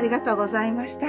ありがとうございました。